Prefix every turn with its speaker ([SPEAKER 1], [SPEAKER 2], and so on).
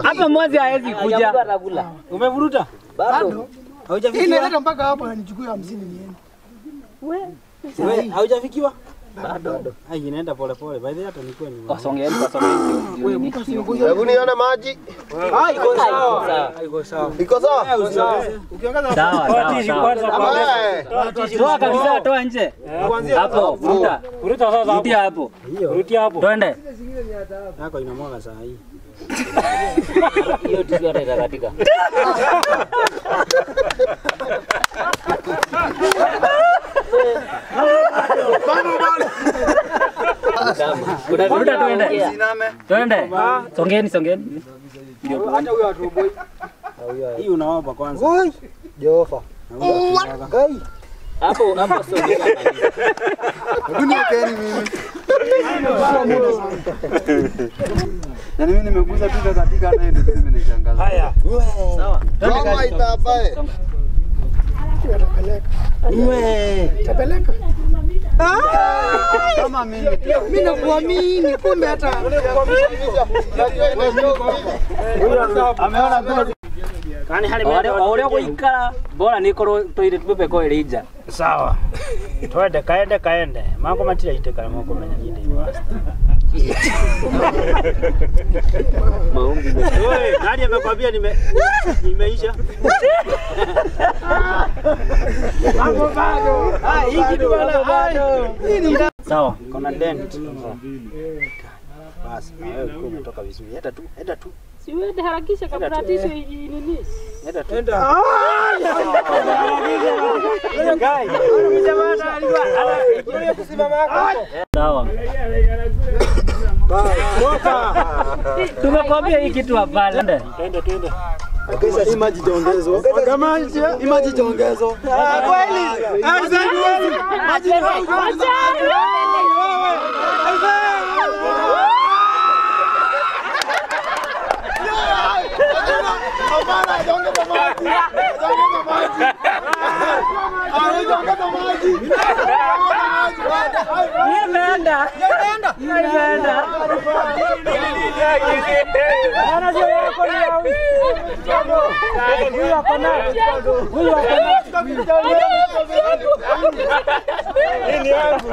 [SPEAKER 1] Hapa mwazi hawezi kuja.
[SPEAKER 2] Umevuruta?
[SPEAKER 3] Bado. Hii
[SPEAKER 2] Ile
[SPEAKER 3] inaleta mpaka hapo na nichukue hamsini niende.
[SPEAKER 2] Wewe haujafikiwa?
[SPEAKER 3] Bado.
[SPEAKER 2] Ai, inaenda pole pole. By the way hata nikuwe ni.
[SPEAKER 1] Wasongeni, wasongeni.
[SPEAKER 4] Hebu nione maji.
[SPEAKER 2] Ah, iko sawa. Iko sawa.
[SPEAKER 4] Iko sawa?
[SPEAKER 2] Ukiangaza
[SPEAKER 1] Sawa, sawa, kwanza
[SPEAKER 4] kwa.
[SPEAKER 1] Toa kabisa, toa nje. Hapo, vuta. Rutia hapo. Twende.
[SPEAKER 2] yako inamwaga saa hii.
[SPEAKER 1] Hiyo tisi hata itakatika. Rudia twende. Twende. Songeni, songeni.
[SPEAKER 2] Hii unaomba kwanza.
[SPEAKER 4] Jehova.
[SPEAKER 1] Hapo, hapo songeni.
[SPEAKER 4] Niwekeni mimi.
[SPEAKER 5] Nimeguza tu katika hata hiyo ndio imenishangaza. Haya.
[SPEAKER 1] Sawa. Kazi.
[SPEAKER 4] itabaye.
[SPEAKER 3] Tapeleka.
[SPEAKER 5] Kama mimi.
[SPEAKER 3] Mimi nakuamini kumbe hata
[SPEAKER 5] Ameona tu
[SPEAKER 2] Kani hali
[SPEAKER 1] Oria guikara bora nikorwo toire tupe ko irija.
[SPEAKER 2] Sawa. Twende kaende kaende. Mako matira iteka mako menya nyinde.
[SPEAKER 1] Maombi.
[SPEAKER 2] Wewe, nani amekwambia nime nimeisha? Mambo bado. Ah, hii kitu bado bado.
[SPEAKER 1] Sawa.
[SPEAKER 2] Kuna dent. Basi, na wewe uko umetoka vizuri. Hata tu, hata tu.
[SPEAKER 6] Siwende harakisha kabla tatizo nini.
[SPEAKER 2] Hata tu. Enda. Guy. Jamaa alikuwa ana kusimama hapo.
[SPEAKER 1] Sawa. Tumekwambia hii kitu hapana. Twende.
[SPEAKER 2] Twende,
[SPEAKER 5] maji itaongezwa. Hii maji itaongezwa.
[SPEAKER 2] Kweli. Maji ni
[SPEAKER 1] Imeenda. Imeenda.
[SPEAKER 2] Ana sio yako ni ya huyu. ako na. Huyu ako na. Ni yangu.